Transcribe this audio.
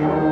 you.